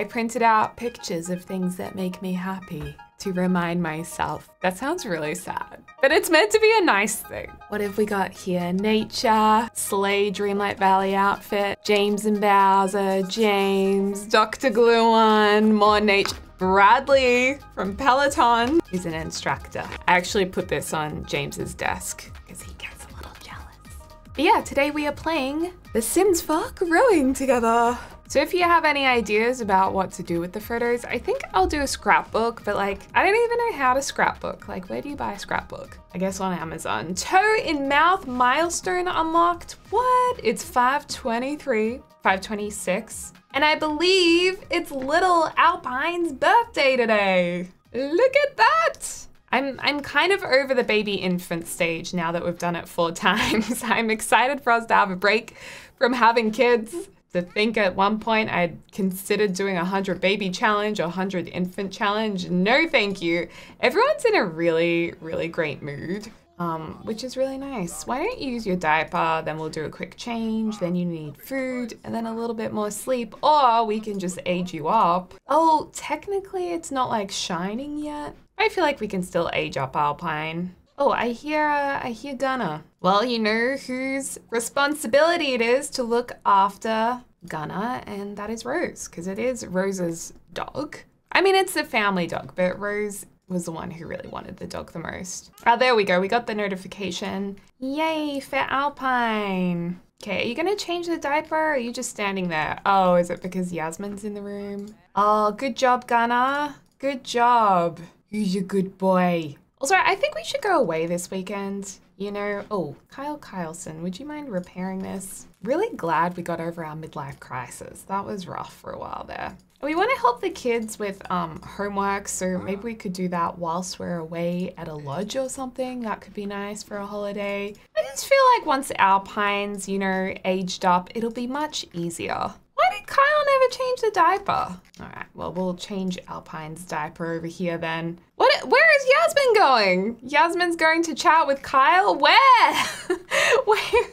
I printed out pictures of things that make me happy to remind myself. That sounds really sad, but it's meant to be a nice thing. What have we got here? Nature, Slay Dreamlight Valley outfit, James and Bowser, James, Dr. Gluon, more nature. Bradley from Peloton is an instructor. I actually put this on James's desk because he gets a little jealous. But yeah, today we are playing The Sims 4 Growing together. So if you have any ideas about what to do with the photos, I think I'll do a scrapbook, but like, I don't even know how to scrapbook. Like, where do you buy a scrapbook? I guess on Amazon. Toe in mouth milestone unlocked. What? It's 523, 526. And I believe it's little Alpine's birthday today. Look at that. I'm, I'm kind of over the baby infant stage now that we've done it four times. I'm excited for us to have a break from having kids to think at one point I'd considered doing a 100 baby challenge or 100 infant challenge. No, thank you. Everyone's in a really, really great mood, um, which is really nice. Why don't you use your diaper? Then we'll do a quick change. Then you need food and then a little bit more sleep, or we can just age you up. Oh, technically, it's not like shining yet. I feel like we can still age up Alpine. Oh, I hear, uh, I hear Gunner. Well, you know whose responsibility it is to look after Gunner, and that is Rose, because it is Rose's dog. I mean, it's a family dog, but Rose was the one who really wanted the dog the most. Oh, there we go. We got the notification. Yay for Alpine. Okay, are you gonna change the diaper or are you just standing there? Oh, is it because Yasmin's in the room? Oh, good job, Gunner. Good job. He's a good boy? Also, I think we should go away this weekend. You know, oh, Kyle Kyleson, would you mind repairing this? Really glad we got over our midlife crisis. That was rough for a while there. We want to help the kids with um, homework, so maybe we could do that whilst we're away at a lodge or something. That could be nice for a holiday. I just feel like once Alpine's, you know, aged up, it'll be much easier. Change the diaper? All right, well, we'll change Alpine's diaper over here then. What? Where is Yasmin going? Yasmin's going to chat with Kyle? Where? Where?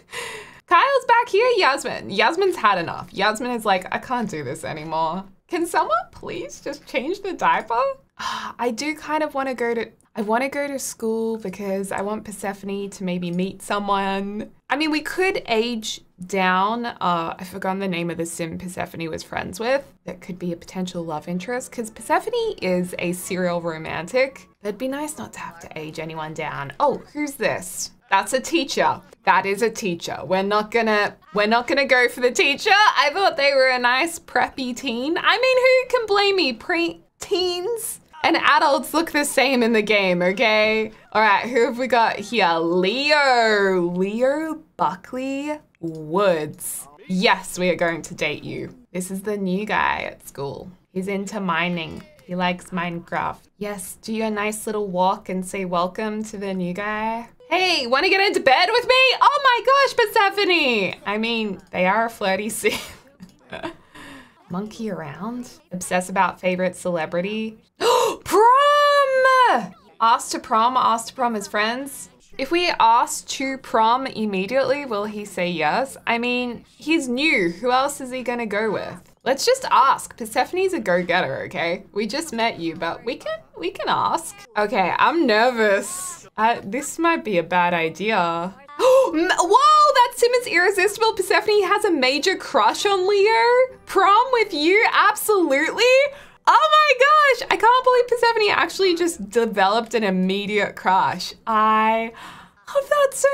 Kyle's back here, Yasmin. Yasmin's had enough. Yasmin is like, I can't do this anymore. Can someone please just change the diaper? I do kind of want to go to I want to go to school because I want Persephone to maybe meet someone. I mean, we could age down. Uh, I've forgotten the name of the sim Persephone was friends with. That could be a potential love interest because Persephone is a serial romantic. It'd be nice not to have to age anyone down. Oh, who's this? That's a teacher. That is a teacher. We're not gonna we're not gonna go for the teacher. I thought they were a nice preppy teen. I mean, who can blame me? Pre teens and adults look the same in the game, okay? All right, who have we got here? Leo. Leo Buckley Woods. Yes, we are going to date you. This is the new guy at school. He's into mining. He likes Minecraft. Yes, do you a nice little walk and say welcome to the new guy. Hey, want to get into bed with me? Oh my gosh, Persephone! I mean, they are a flirty scene. Monkey around? Obsess about favorite celebrity? Oh, Asked to prom, asked to prom as friends. If we ask to prom immediately, will he say yes? I mean, he's new. Who else is he gonna go with? Let's just ask. Persephone's a go-getter, okay? We just met you, but we can we can ask. Okay, I'm nervous. Uh, this might be a bad idea. Whoa, that Sim is irresistible. Persephone has a major crush on Leo. Prom with you? Absolutely. Oh my gosh, I can't believe Persephone actually just developed an immediate crush. I love that so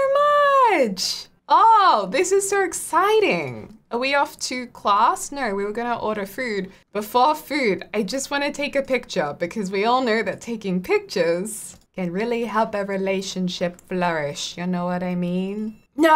much. Oh, this is so exciting. Are we off to class? No, we were gonna order food. Before food, I just wanna take a picture because we all know that taking pictures can really help a relationship flourish. You know what I mean? No,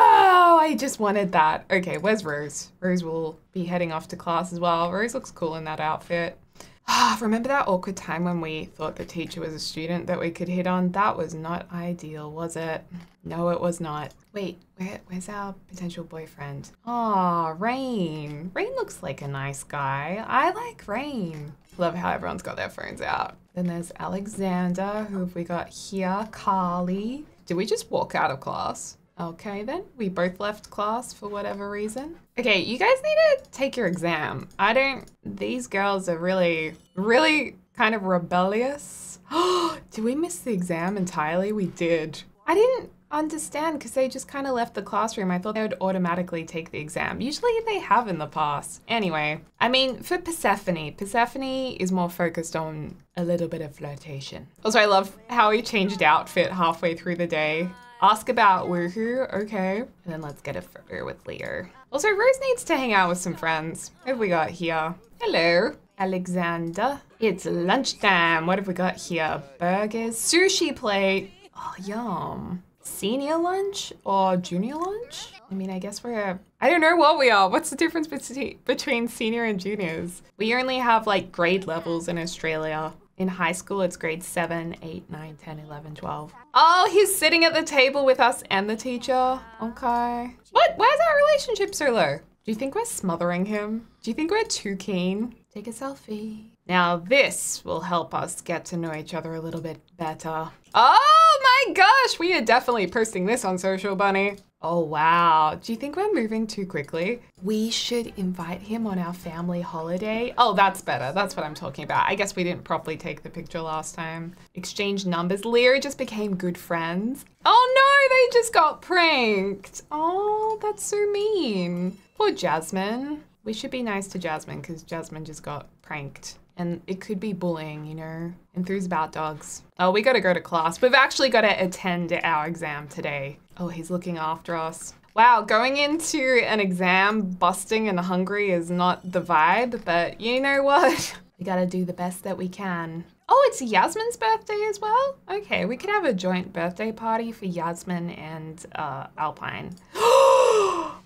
I just wanted that. Okay, where's Rose? Rose will be heading off to class as well. Rose looks cool in that outfit. Ah, remember that awkward time when we thought the teacher was a student that we could hit on? That was not ideal, was it? No, it was not. Wait, where, where's our potential boyfriend? Aw, Rain. Rain looks like a nice guy. I like Rain. Love how everyone's got their phones out. Then there's Alexander. Who have we got here? Carly. Did we just walk out of class? Okay then, we both left class for whatever reason. Okay, you guys need to take your exam. I don't, these girls are really, really kind of rebellious. did we miss the exam entirely? We did. I didn't understand because they just kind of left the classroom. I thought they would automatically take the exam. Usually they have in the past. Anyway, I mean, for Persephone, Persephone is more focused on a little bit of flirtation. Also, I love how he changed outfit halfway through the day. Ask about Woohoo, okay. And then let's get a photo with Leo. Also, Rose needs to hang out with some friends. What have we got here? Hello, Alexander. It's lunchtime. What have we got here? Burgers, sushi plate. Oh, yum. Senior lunch or junior lunch? I mean, I guess we're, I don't know what we are. What's the difference between, between senior and juniors? We only have like grade levels in Australia. In high school, it's grade 7, 8, 9, 10, 11, 12. Oh, he's sitting at the table with us and the teacher. Okay. What? Why is our relationship so low? Do you think we're smothering him? Do you think we're too keen? Take a selfie. Now this will help us get to know each other a little bit better. Oh my gosh, we are definitely posting this on Social Bunny. Oh wow, do you think we're moving too quickly? We should invite him on our family holiday. Oh, that's better. That's what I'm talking about. I guess we didn't properly take the picture last time. Exchange numbers. Leo just became good friends. Oh no, they just got pranked. Oh, that's so mean. Poor Jasmine. We should be nice to Jasmine because Jasmine just got pranked. And it could be bullying, you know, enthused about dogs. Oh, we gotta go to class. We've actually gotta attend our exam today. Oh, he's looking after us. Wow, going into an exam busting and hungry is not the vibe, but you know what? we gotta do the best that we can. Oh, it's Yasmin's birthday as well? Okay, we could have a joint birthday party for Yasmin and uh, Alpine.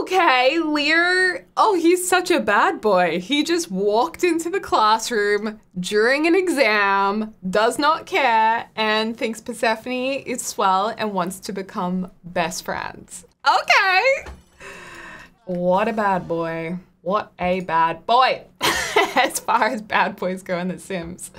Okay, Leo. Oh, he's such a bad boy. He just walked into the classroom during an exam, does not care, and thinks Persephone is swell and wants to become best friends. Okay. What a bad boy. What a bad boy. as far as bad boys go in The Sims.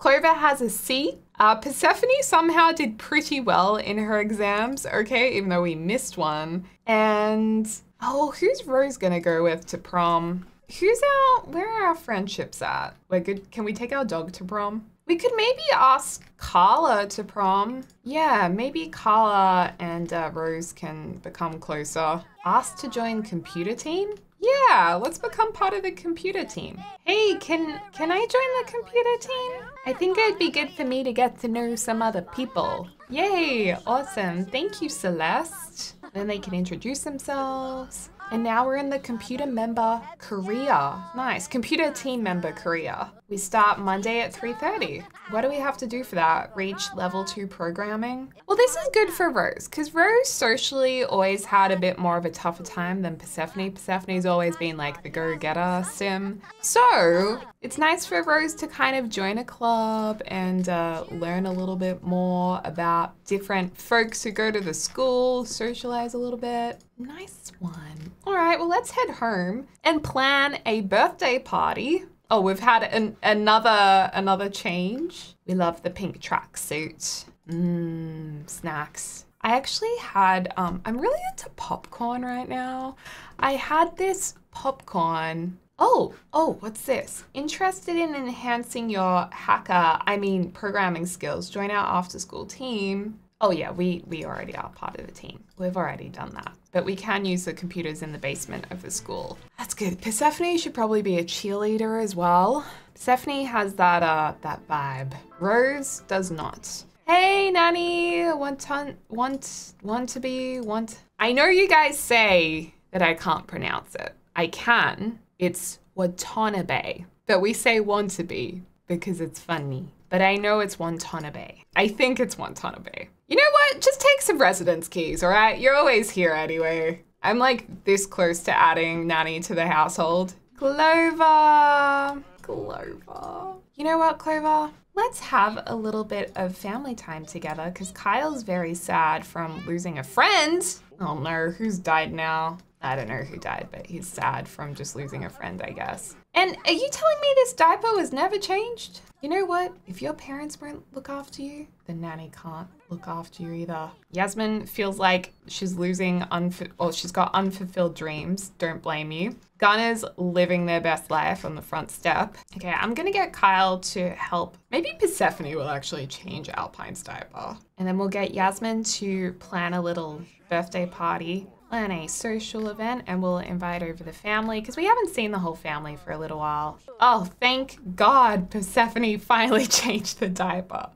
Clover has a C. Uh, Persephone somehow did pretty well in her exams, okay, even though we missed one. And Oh, who's Rose gonna go with to prom? Who's our, where are our friendships at? We're good, can we take our dog to prom? We could maybe ask Carla to prom. Yeah, maybe Carla and uh, Rose can become closer. Ask to join computer team? Yeah, let's become part of the computer team. Hey, can can I join the computer team? I think it'd be good for me to get to know some other people. Yay, awesome. Thank you, Celeste. Then they can introduce themselves. And now we're in the computer member career. Nice, computer team member career. We start Monday at 3.30. What do we have to do for that? Reach level two programming? Well, this is good for Rose, because Rose socially always had a bit more of a tougher time than Persephone. Persephone's always been like the go-getter sim. So it's nice for Rose to kind of join a club and uh, learn a little bit more about different folks who go to the school, socialize a little bit. Nice one. All right, well, let's head home and plan a birthday party. Oh, we've had an, another another change. We love the pink tracksuit. Mmm, snacks. I actually had, um, I'm really into popcorn right now. I had this popcorn. Oh, oh, what's this? Interested in enhancing your hacker, I mean programming skills, join our after school team. Oh yeah, we, we already are part of the team. We've already done that. But we can use the computers in the basement of the school. That's good. Persephone should probably be a cheerleader as well. Persephone has that uh that vibe. Rose does not. Hey Nanny, want want want to be want I know you guys say that I can't pronounce it. I can. It's Watanabe. But we say want to be because it's funny. But I know it's Watanabe. I think it's Watanabe. You know what? Just take some residence keys, all right? You're always here anyway. I'm like this close to adding Nanny to the household. Clover. Clover. You know what, Clover? Let's have a little bit of family time together because Kyle's very sad from losing a friend. Oh no, who's died now? I don't know who died, but he's sad from just losing a friend, I guess. And are you telling me this diaper was never changed? You know what? If your parents won't look after you, the nanny can't look after you either. Yasmin feels like she's losing, unf- or she's got unfulfilled dreams. Don't blame you. Gunner's living their best life on the front step. Okay, I'm gonna get Kyle to help. Maybe Persephone will actually change Alpine's diaper. And then we'll get Yasmin to plan a little birthday party plan a social event and we'll invite over the family because we haven't seen the whole family for a little while. Oh, thank God Persephone finally changed the diaper.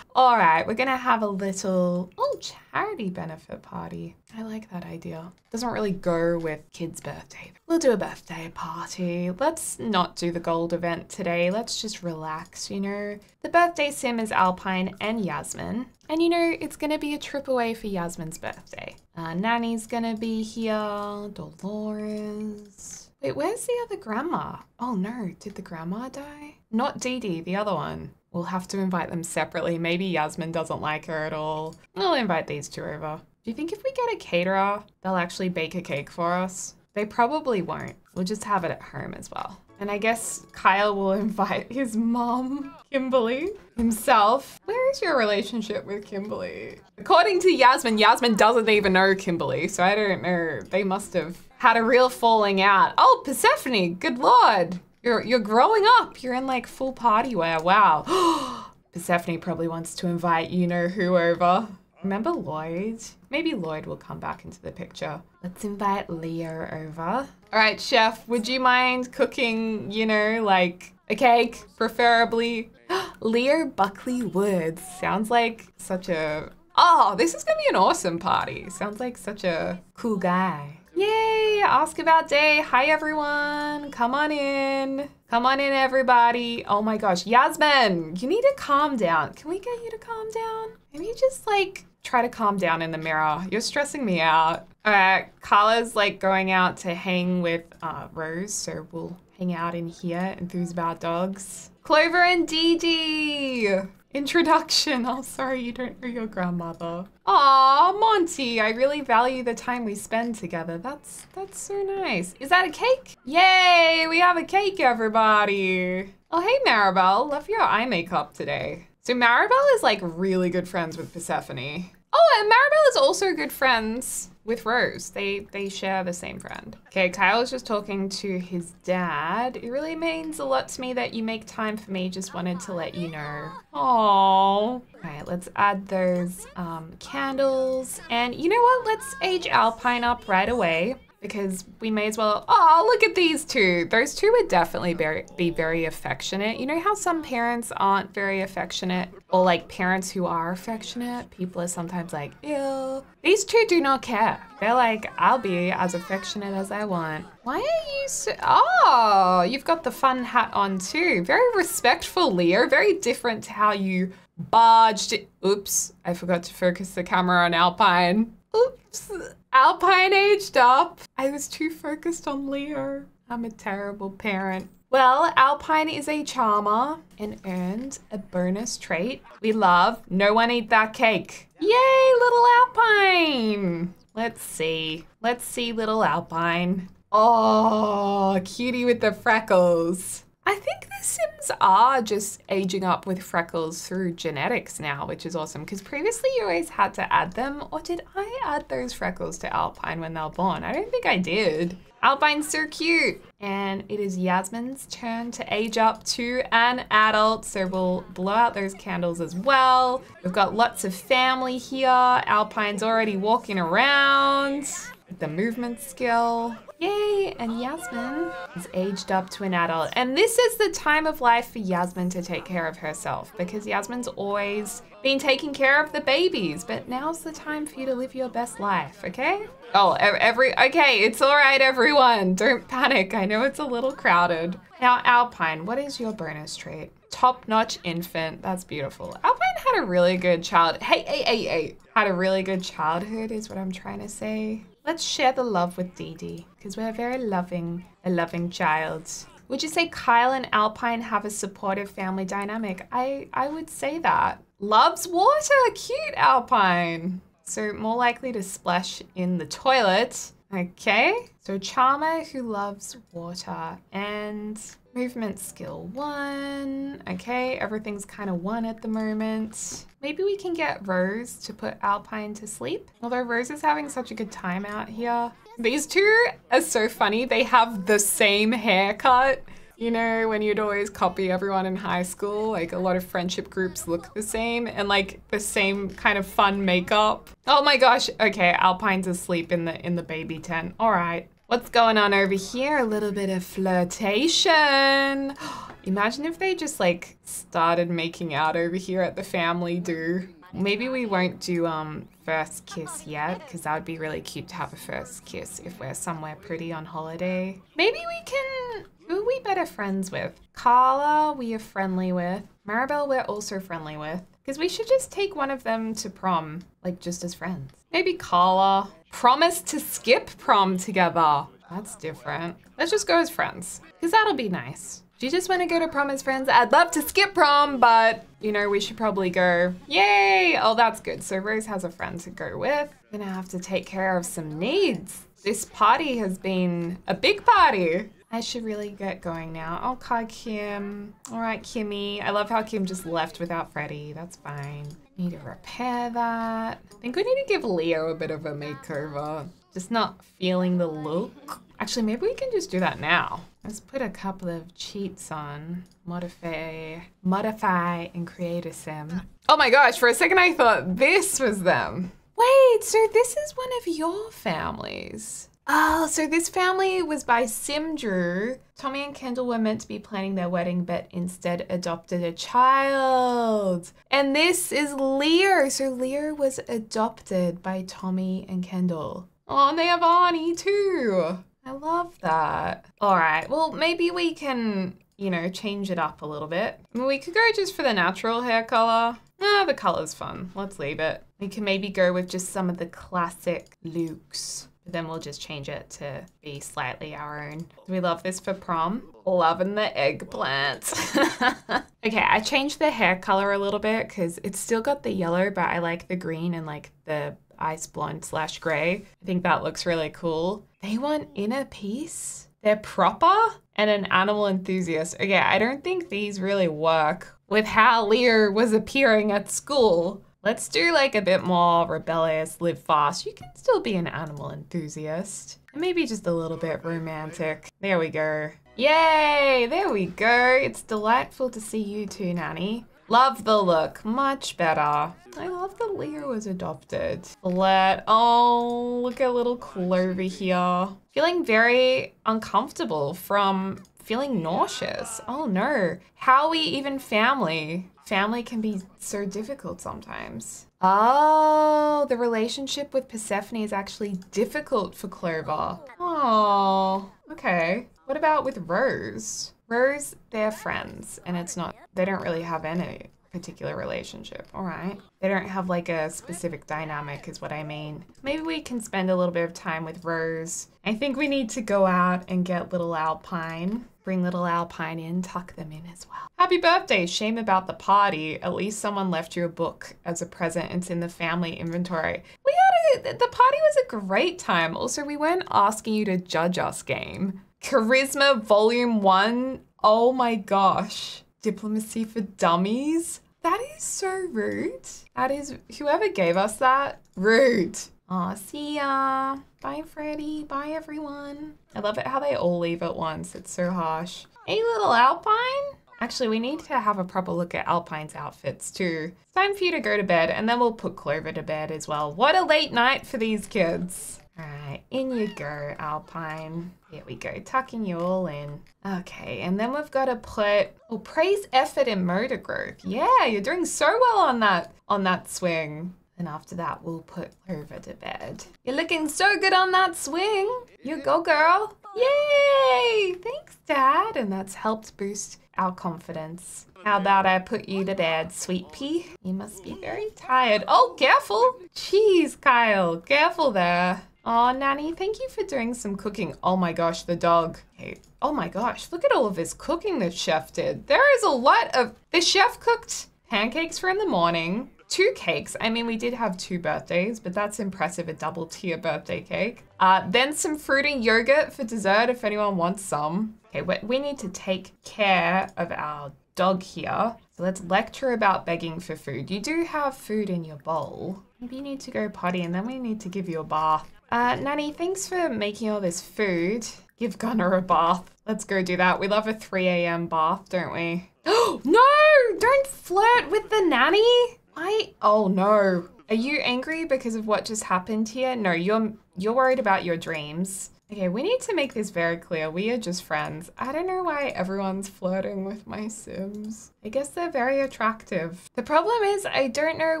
All right, we're gonna have a little oh charity benefit party. I like that idea. Doesn't really go with kids' birthday. We'll do a birthday party. Let's not do the gold event today. Let's just relax, you know. The birthday sim is Alpine and Yasmin. And you know, it's gonna be a trip away for Yasmin's birthday. Uh, Nanny's gonna be here, Dolores. Wait, where's the other grandma? Oh no, did the grandma die? Not Dee Dee, the other one. We'll have to invite them separately. Maybe Yasmin doesn't like her at all. We'll invite these two over. Do you think if we get a caterer, they'll actually bake a cake for us? They probably won't. We'll just have it at home as well. And I guess Kyle will invite his mom, Kimberly, himself. Where is your relationship with Kimberly? According to Yasmin, Yasmin doesn't even know Kimberly, so I don't know. They must have had a real falling out. Oh, Persephone, good lord. You're you're growing up. You're in like full party wear. Wow. Persephone probably wants to invite you know who over. Remember Lloyd? Maybe Lloyd will come back into the picture. Let's invite Leo over. All right, chef, would you mind cooking, you know, like a cake, preferably? Leo Buckley Woods. Sounds like such a. Oh, this is gonna be an awesome party. Sounds like such a cool guy. Yay! Ask about day. Hi, everyone. Come on in. Come on in, everybody. Oh my gosh. Yasmin, you need to calm down. Can we get you to calm down? Maybe just like try to calm down in the mirror. You're stressing me out. All right. Carla's like going out to hang with uh, Rose, so we'll hang out in here, and enthuse about dogs. Clover and Dee Dee. Introduction. Oh, sorry, you don't know your grandmother. Aw, Monty, I really value the time we spend together. That's that's so nice. Is that a cake? Yay, we have a cake, everybody. Oh, hey, Maribel. Love your eye makeup today. So Maribel is like really good friends with Persephone. Oh, and Maribel is also good friends with Rose. They they share the same friend. Okay, Kyle is just talking to his dad. It really means a lot to me that you make time for me. Just wanted to let you know. Aww. All right, let's add those um, candles. And you know what? Let's age Alpine up right away because we may as well. Oh, look at these two. Those two would definitely be, very affectionate. You know how some parents aren't very affectionate? Or like parents who are affectionate, people are sometimes like, ew. These two do not care. They're like, I'll be as affectionate as I want. Why are you so. Oh, you've got the fun hat on too. Very respectful, Leo. Very different to how you barged. Oops, I forgot to focus the camera on Alpine. Oops. Alpine aged up. I was too focused on Leo. I'm a terrible parent. Well, Alpine is a charmer and earned a bonus trait. We love no one eat that cake. Yay, little Alpine. Let's see. Let's see little Alpine. Oh, cutie with the freckles. I think the Sims are just aging up with freckles through genetics now, which is awesome because previously you always had to add them. Or did I add those freckles to Alpine when they were born? I don't think I did. Alpine's so cute. And it is Yasmin's turn to age up to an adult. So we'll blow out those candles as well. We've got lots of family here. Alpine's already walking around the movement skill. Yay! And Yasmin is aged up to an adult. And this is the time of life for Yasmin to take care of herself because Yasmin's always been taking care of the babies, but now's the time for you to live your best life, okay? Oh, every, okay, it's all right, everyone. Don't panic. I know it's a little crowded. Now, Alpine, what is your bonus trait? Top-notch infant. That's beautiful. Alpine had a really good child. Hey, hey, hey, hey. Had a really good childhood is what I'm trying to say. Let's share the love with Dee Dee because we're very loving, a loving child. Would you say Kyle and Alpine have a supportive family dynamic? I, I would say that. Loves water, cute Alpine. So more likely to splash in the toilet. Okay, so Charmer who loves water and Movement skill one. Okay, everything's kind of one at the moment. Maybe we can get Rose to put Alpine to sleep. Although Rose is having such a good time out here. These two are so funny. They have the same haircut. You know, when you'd always copy everyone in high school, like a lot of friendship groups look the same and like the same kind of fun makeup. Oh my gosh. Okay, Alpine's asleep in the in the baby tent. All right. What's going on over here? A little bit of flirtation. Imagine if they just like started making out over here at the family do. Maybe we won't do um first kiss yet because that would be really cute to have a first kiss if we're somewhere pretty on holiday. Maybe we can who we better friends with? Carla, we are friendly with. Maribel, we're also friendly with. Because we should just take one of them to prom, like just as friends. Maybe Carla. Promise to skip prom together. That's different. Let's just go as friends, because that'll be nice. Do you just want to go to prom as friends? I'd love to skip prom, but you know, we should probably go. Yay! Oh, that's good. So Rose has a friend to go with. Gonna have to take care of some needs. This party has been a big party. I should really get going now. Oh, call Kim. All right, Kimmy. I love how Kim just left without Freddie. That's fine. Need to repair that. I think we need to give Leo a bit of a makeover. Just not feeling the look. Actually, maybe we can just do that now. Let's put a couple of cheats on. Modify, modify, and create a sim. Oh my gosh, for a second I thought this was them. Wait, so this is one of your families. Oh, so this family was by Simdrew. Tommy and Kendall were meant to be planning their wedding, but instead adopted a child. And this is Leo. So Leo was adopted by Tommy and Kendall. Oh, and they have Arnie too. I love that. All right, well, maybe we can, you know, change it up a little bit. We could go just for the natural hair color. Ah, the color's fun. Let's leave it. We can maybe go with just some of the classic looks. Then we'll just change it to be slightly our own. We love this for prom? Loving the eggplant. okay, I changed the hair color a little bit because it's still got the yellow, but I like the green and like the ice blonde slash gray. I think that looks really cool. They want inner peace. They're proper and an animal enthusiast. Okay, I don't think these really work with how Leo was appearing at school. Let's do like a bit more rebellious, live fast. You can still be an animal enthusiast. And maybe just a little bit romantic. There we go. Yay! There we go. It's delightful to see you too, Nanny. Love the look. Much better. I love that Leo was adopted. Let, oh, look at little Clover here. Feeling very uncomfortable from feeling nauseous. Oh no. How we even family? Family can be so difficult sometimes. Oh, the relationship with Persephone is actually difficult for Clover. Oh, okay. What about with Rose? Rose, they're friends, and it's not, they don't really have any particular relationship. All right. They don't have like a specific dynamic, is what I mean. Maybe we can spend a little bit of time with Rose. I think we need to go out and get little Alpine. Bring little Alpine in, tuck them in as well. Happy birthday! Shame about the party. At least someone left you a book as a present. It's in the family inventory. We had a, the party was a great time. Also, we weren't asking you to judge us game. Charisma Volume 1. Oh my gosh. Diplomacy for Dummies. That is so rude. That is, whoever gave us that, rude. Aw, see ya. Bye, Freddy. Bye, everyone. I love it how they all leave at once. It's so harsh. Hey, little Alpine. Actually, we need to have a proper look at Alpine's outfits too. It's time for you to go to bed and then we'll put Clover to bed as well. What a late night for these kids. All right, in you go, Alpine. Here we go, tucking you all in. Okay, and then we've got to put, oh, praise effort in motor growth. Yeah, you're doing so well on that, on that swing. And after that, we'll put Clover to bed. You're looking so good on that swing. You go, girl. Yay! Thanks, Dad. And that's helped boost our confidence. How about I put you to bed, sweet pea? You must be very tired. Oh, careful. Jeez, Kyle. Careful there. Oh, Nanny, thank you for doing some cooking. Oh my gosh, the dog. Hey, oh my gosh, look at all of this cooking the chef did. There is a lot of... The chef cooked pancakes for in the morning. two cakes. I mean, we did have two birthdays, but that's impressive, a double tier birthday cake. Uh, then some fruit and yogurt for dessert if anyone wants some. Okay, we, we need to take care of our dog here. So let's lecture about begging for food. You do have food in your bowl. Maybe you need to go potty and then we need to give you a bath. Uh, Nanny, thanks for making all this food. Give Gunner a bath. Let's go do that. We love a 3 a.m. bath, don't we? Oh, no! Don't flirt with the nanny! I, oh no. Are you angry because of what just happened here? No, you're, you're worried about your dreams. Okay, we need to make this very clear. We are just friends. I don't know why everyone's flirting with my Sims. I guess they're very attractive. The problem is I don't know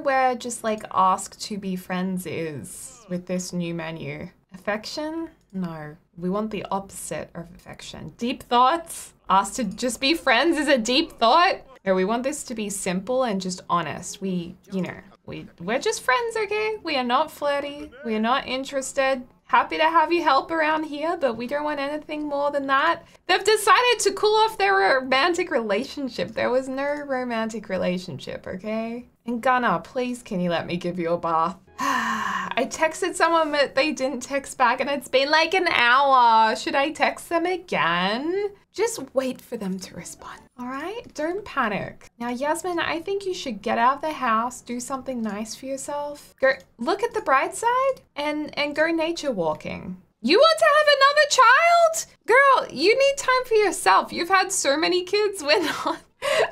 where just like ask to be friends is with this new menu. Affection? No. We want the opposite of affection. Deep thoughts? Ask to just be friends is a deep thought? No, we want this to be simple and just honest. We, you know, we, we're just friends, okay? We are not flirty. We are not interested. Happy to have you help around here, but we don't want anything more than that. They've decided to cool off their romantic relationship. There was no romantic relationship, okay? And Gunner, please can you let me give you a bath? I texted someone, but they didn't text back, and it's been like an hour. Should I text them again? Just wait for them to respond, all right? Don't panic. Now, Yasmin, I think you should get out of the house, do something nice for yourself. Go look at the bright side and, and go nature walking. You want to have another child? Girl, you need time for yourself. You've had so many kids. We're not,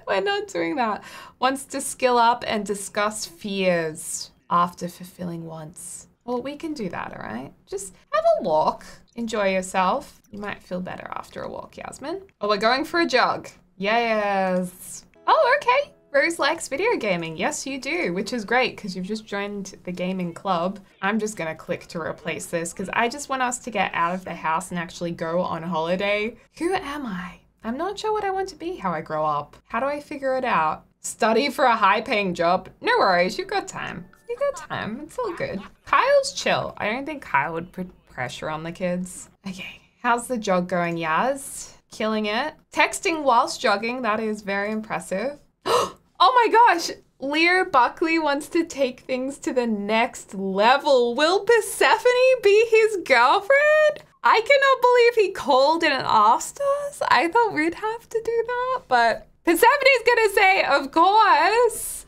we're not doing that. Wants to skill up and discuss fears after fulfilling wants. Well, we can do that, all right? Just have a walk, enjoy yourself. You might feel better after a walk, Yasmin. Oh, we're going for a jog. Yes. Oh, okay. Rose likes video gaming. Yes, you do, which is great because you've just joined the gaming club. I'm just gonna click to replace this because I just want us to get out of the house and actually go on holiday. Who am I? I'm not sure what I want to be how I grow up. How do I figure it out? Study for a high paying job? No worries, you've got time. You got time. It's all good. Kyle's chill. I don't think Kyle would put pressure on the kids. Okay, how's the jog going, Yaz? Killing it. Texting whilst jogging, that is very impressive. oh my gosh, Leo Buckley wants to take things to the next level. Will Persephone be his girlfriend? I cannot believe he called and asked us. I thought we'd have to do that, but Persephone's gonna say, of course.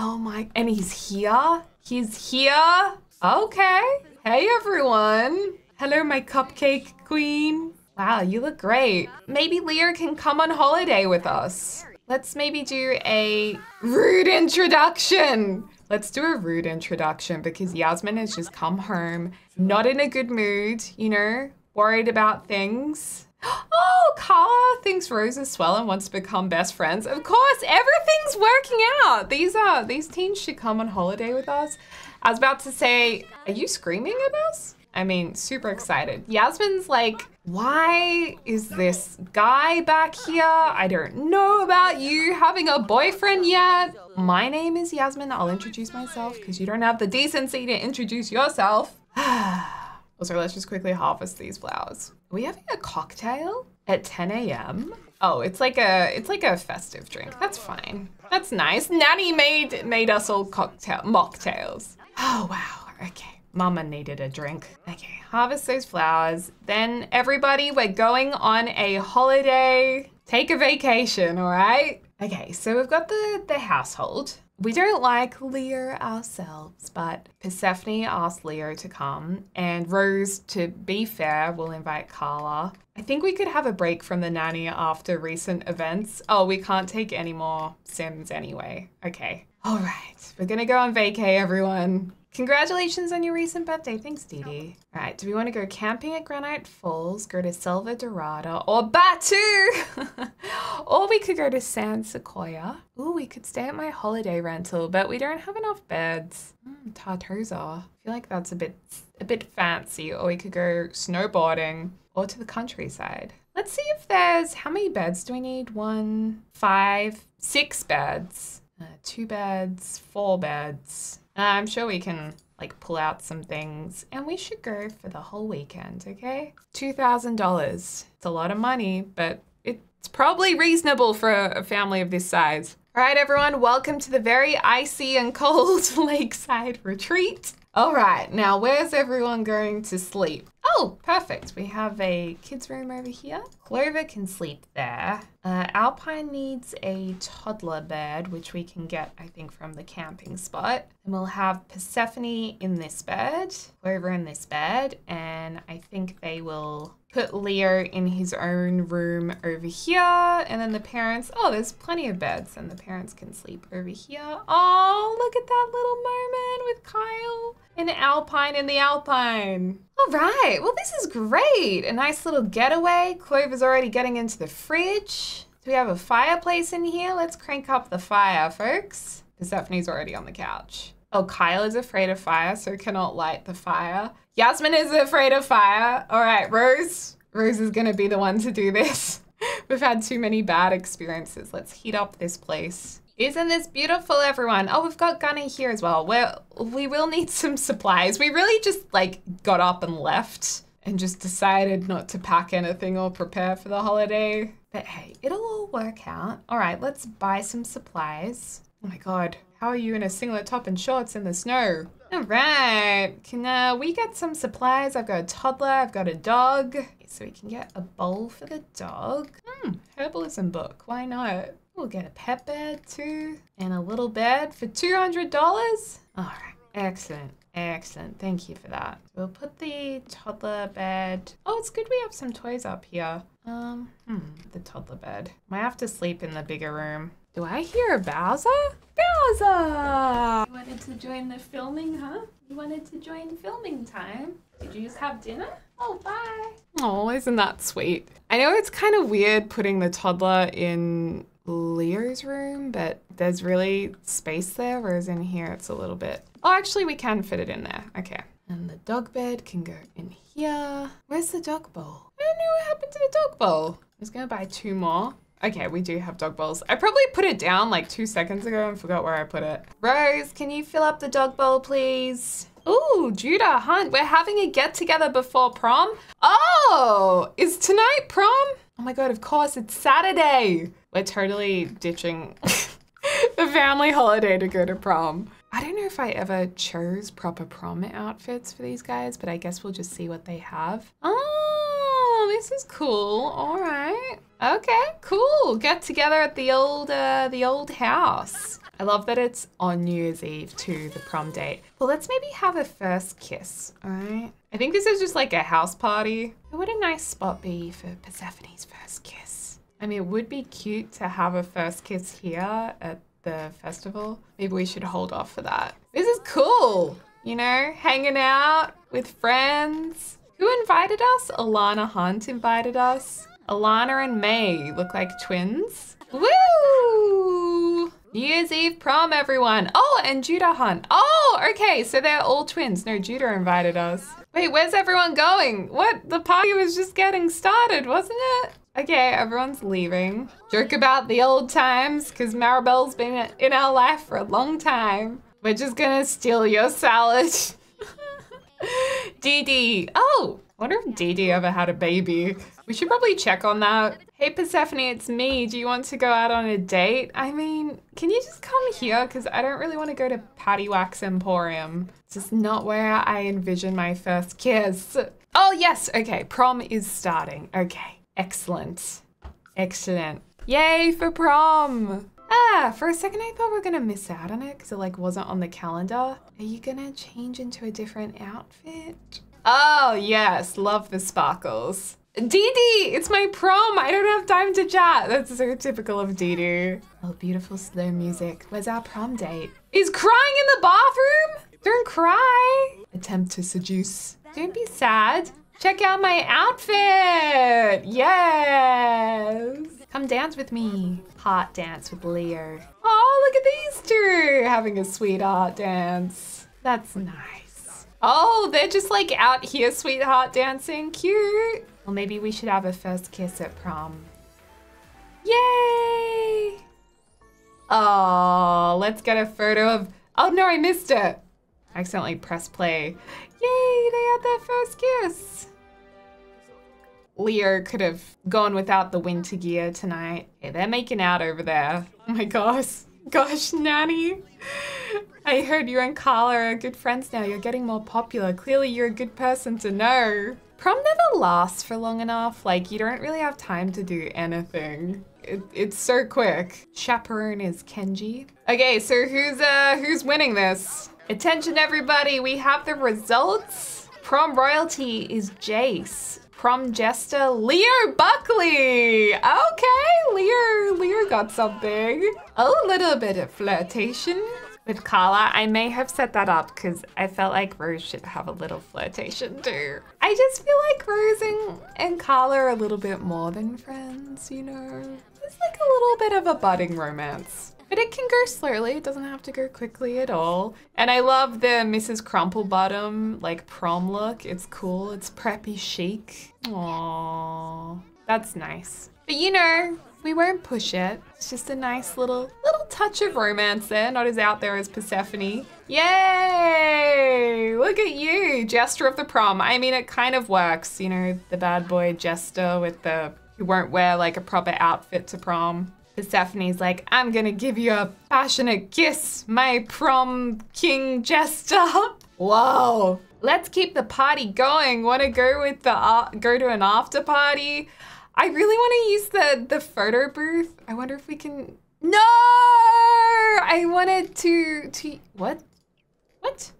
Oh my, and he's here? He's here? Okay. Hey everyone. Hello, my cupcake queen. Wow, you look great. Maybe Leo can come on holiday with us. Let's maybe do a rude introduction. Let's do a rude introduction because Yasmin has just come home, not in a good mood, you know, worried about things. Oh, Carla thinks Rose is swell and wants to become best friends. Of course, everything's working out. These are these teens should come on holiday with us. I was about to say, are you screaming at us? I mean, super excited. Yasmin's like, why is this guy back here? I don't know about you having a boyfriend yet. My name is Yasmin. I'll introduce myself because you don't have the decency to introduce yourself. Also, let's just quickly harvest these flowers. Are we having a cocktail at 10 a.m.? Oh, it's like a it's like a festive drink. That's fine. That's nice. Nanny made made us all cocktail mocktails. Oh wow. Okay. Mama needed a drink. Okay, harvest those flowers. Then everybody, we're going on a holiday. Take a vacation, all right? Okay, so we've got the the household. We don't like Leo ourselves, but Persephone asked Leo to come, and Rose, to be fair, will invite Carla. I think we could have a break from the nanny after recent events. Oh, we can't take any more Sims anyway. Okay. All right, we're gonna go on vacay, everyone. Congratulations on your recent birthday. Thanks, Dee Dee. All right, do we want to go camping at Granite Falls, go to Selva Dorada, or Batuu? or we could go to San Sequoia. Ooh, we could stay at my holiday rental, but we don't have enough beds. Mm, Tartosa. I feel like that's a bit a bit fancy. Or we could go snowboarding or to the countryside. Let's see if there's, how many beds do we need? One, five, six beds. Uh, two beds, four beds. Uh, I'm sure we can like pull out some things and we should go for the whole weekend, okay? $2,000. It's a lot of money, but it's probably reasonable for a family of this size. All right, everyone, welcome to the very icy and cold lakeside retreat. All right, now where's everyone going to sleep? Oh, perfect. We have a kids' room over here. Clover can sleep there. Uh, Alpine needs a toddler bed, which we can get, I think, from the camping spot. And we'll have Persephone in this bed, Clover in this bed, and I think they will put Leo in his own room over here. And then the parents, oh, there's plenty of beds, and the parents can sleep over here. Oh, look at that little moment with Kyle and Alpine in the Alpine. All right, well, this is great. A nice little getaway. Clover's already getting into the fridge. Do we have a fireplace in here? Let's crank up the fire, folks. Persephone's already on the couch. Oh, Kyle is afraid of fire, so cannot light the fire. Yasmin is afraid of fire. All right, Rose. Rose is gonna be the one to do this. We've had too many bad experiences. Let's heat up this place. Isn't this beautiful, everyone? Oh, we've got Gunny here as well. Well, we will need some supplies. We really just like got up and left and just decided not to pack anything or prepare for the holiday. But hey, it'll all work out. All right, let's buy some supplies. Oh my God, how are you in a singlet top and shorts in the snow? All right, can uh, we get some supplies? I've got a toddler, I've got a dog. So we can get a bowl for the dog. Hmm, herbalism book, why not? We'll get a pet bed too, and a little bed for $200. All right, excellent, excellent. Thank you for that. We'll put the toddler bed. Oh, it's good we have some toys up here. Um, hmm, the toddler bed. Might have to sleep in the bigger room. Do I hear Bowser? Bowser! You wanted to join the filming, huh? You wanted to join filming time? Did you just have dinner? Oh, bye. Oh, isn't that sweet? I know it's kind of weird putting the toddler in Leo's room, but there's really space there, whereas in here it's a little bit. Oh, actually, we can fit it in there. Okay. And the dog bed can go in here. Where's the dog bowl? I don't know what happened to the dog bowl. I was gonna buy two more. Okay, we do have dog bowls. I probably put it down like two seconds ago and forgot where I put it. Rose, can you fill up the dog bowl, please? Ooh, Judah, Hunt, we're having a get together before prom. Oh, is tonight prom? Oh my God, of course, it's Saturday. We're totally ditching the family holiday to go to prom. I don't know if I ever chose proper prom outfits for these guys, but I guess we'll just see what they have. Oh, this is cool. All right. Okay, cool. Get together at the old, uh, the old house. I love that it's on New Year's Eve to the prom date. Well, let's maybe have a first kiss, all right? I think this is just like a house party. What would a nice spot be for Persephone's first kiss. I mean, it would be cute to have a first kiss here at the festival. Maybe we should hold off for that. This is cool, you know, hanging out with friends. Who invited us? Alana Hunt invited us. Alana and May look like twins. Woo! New Year's Eve prom, everyone. Oh, and Judah Hunt. Oh, okay, so they're all twins. No, Judah invited us. Wait, where's everyone going? What? The party was just getting started, wasn't it? Okay, everyone's leaving. Joke about the old times, because Maribel's been in our life for a long time. We're just gonna steal your salad. Dee Dee. Oh, wonder if Dee Dee ever had a baby. We should probably check on that. Hey Persephone, it's me. Do you want to go out on a date? I mean, can you just come here? Because I don't really want to go to Patty Wax Emporium. It's just not where I envision my first kiss. Oh yes, okay, prom is starting. Okay, excellent. Excellent. Yay for prom! Ah, for a second I thought we were gonna miss out on it because it like wasn't on the calendar. Are you gonna change into a different outfit? Oh yes, love the sparkles. Dee Dee, it's my prom. I don't have time to chat. That's so typical of Dee Dee. Oh, beautiful slow music. Where's our prom date? He's crying in the bathroom? Don't cry. Attempt to seduce. Don't be sad. Check out my outfit. Yes. Come dance with me. Heart dance with Leo. Oh, look at these two having a sweetheart dance. That's nice. Oh, they're just like out here sweetheart dancing. Cute. Well, maybe we should have a first kiss at prom. Yay! Oh, let's get a photo of... Oh no, I missed it. I accidentally pressed play. Yay, they had their first kiss. Leo could have gone without the winter gear tonight. Yeah, they're making out over there. Oh my gosh. Gosh, Nanny. I heard you and Carla are good friends now. You're getting more popular. Clearly, you're a good person to know. Prom never lasts for long enough. Like, you don't really have time to do anything. It, it's so quick. Chaperone is Kenji. Okay, so who's uh who's winning this? Attention everybody, we have the results. Prom royalty is Jace. Prom jester Leo Buckley. Okay, Leo Leo got something. A little bit of flirtation with Carla. I may have set that up because I felt like Rose should have a little flirtation too. I just feel like Rose and, and Carla are a little bit more than friends, you know? It's like a little bit of a budding romance. But it can go slowly, it doesn't have to go quickly at all. And I love the Mrs. Crumplebottom like prom look. It's cool, it's preppy chic. Aww, that's nice. But you know, we won't push it. It's just a nice little little touch of romance there, not as out there as Persephone. Yay! Look at you, jester of the prom. I mean, it kind of works, you know, the bad boy jester with the who won't wear like a proper outfit to prom. Persephone's like, I'm gonna give you a passionate kiss, my prom king jester. Whoa. Let's keep the party going. Wanna go with the uh, go to an after party? I really want to use the the photo booth. I wonder if we can. No, I wanted to to what? What?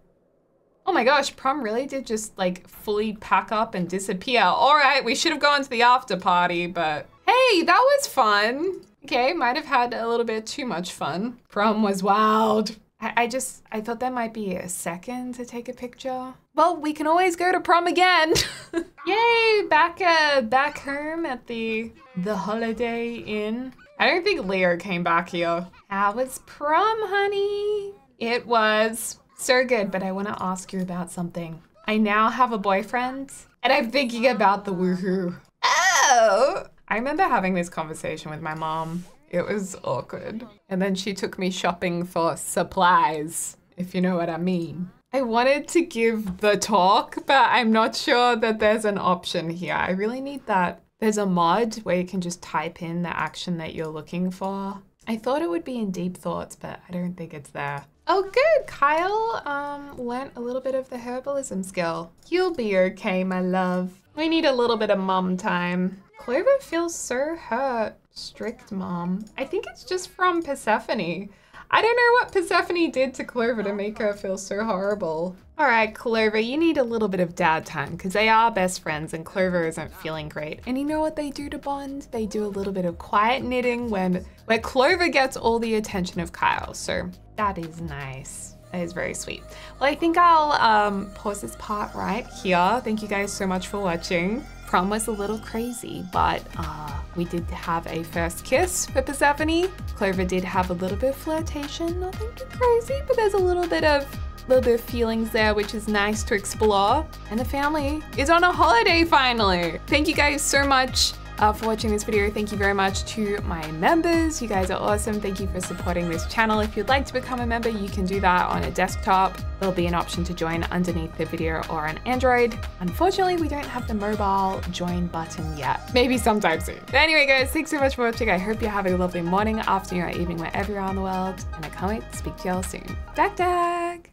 Oh my gosh, prom really did just like fully pack up and disappear. All right, we should have gone to the after party, but hey, that was fun. Okay, might have had a little bit too much fun. Prom was wild. I, I just, I thought there might be a second to take a picture. Well, we can always go to prom again. Yay, back uh, back home at the the Holiday Inn. I don't think Leo came back here. How was prom, honey? It was so good, but I want to ask you about something. I now have a boyfriend, and I'm thinking about the woohoo. Oh! I remember having this conversation with my mom. It was awkward. And then she took me shopping for supplies, if you know what I mean. I wanted to give the talk, but I'm not sure that there's an option here. I really need that. There's a mod where you can just type in the action that you're looking for. I thought it would be in Deep Thoughts, but I don't think it's there. Oh, good. Kyle um, learnt a little bit of the herbalism skill. You'll be okay, my love. We need a little bit of mom time. Clover feels so hurt. Strict mom. I think it's just from Persephone. I don't know what Persephone did to Clover to make her feel so horrible. All right, Clover, you need a little bit of dad time because they are best friends and Clover isn't feeling great. And you know what they do to bond? They do a little bit of quiet knitting when where Clover gets all the attention of Kyle. So that is nice. That is very sweet. Well, I think I'll um, pause this part right here. Thank you guys so much for watching. Prom was a little crazy, but uh, we did have a first kiss for Persephone. Clover did have a little bit of flirtation, nothing too crazy, but there's a little bit of little bit of feelings there, which is nice to explore. And the family is on a holiday finally. Thank you guys so much uh, for watching this video. Thank you very much to my members. You guys are awesome. Thank you for supporting this channel. If you'd like to become a member, you can do that on a desktop. There'll be an option to join underneath the video or on Android. Unfortunately, we don't have the mobile join button yet. Maybe sometime soon. But anyway, guys, thanks so much for watching. I hope you have a lovely morning, afternoon, or evening wherever you are in the world. And I can't wait to speak to y'all soon. Dak dak!